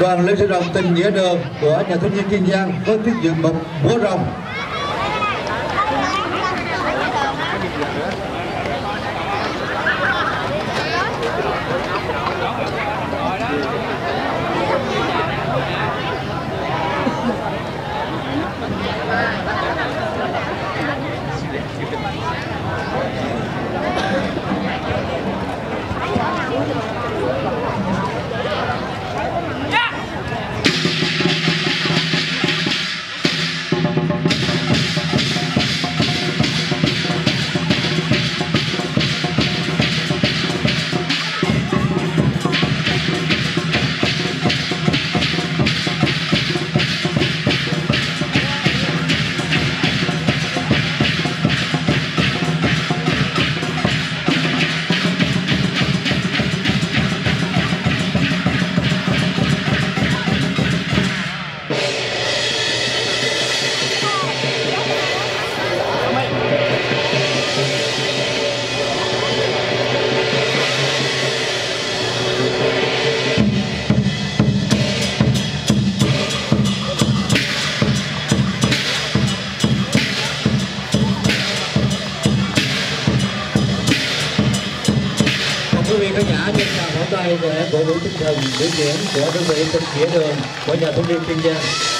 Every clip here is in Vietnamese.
đoàn lễ sự đồng tình nghĩa đường của nhà thiếu nhi kiên giang với tiết diện mục múa rồng. Còn khán giả chúng ta vỗ tay để cổ vũ tinh thần biểu diễn của đơn vị tinh nghĩa đường của nhà thông niên kiên giang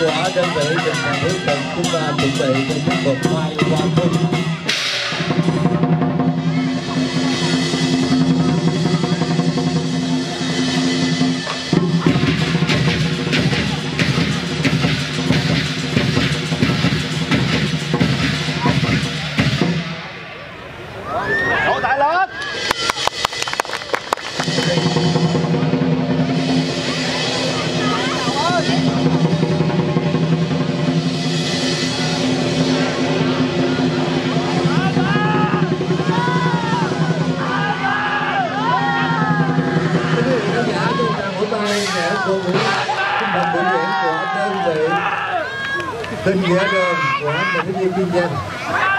của đơn vị được trạng hướng cần chúng ta chuẩn bị cho tiết cuộc mai hoa khung Đổ tại lớn tay để cổ vũ biểu diễn của đơn vị tình nghĩa đường của một cái viên kinh doanh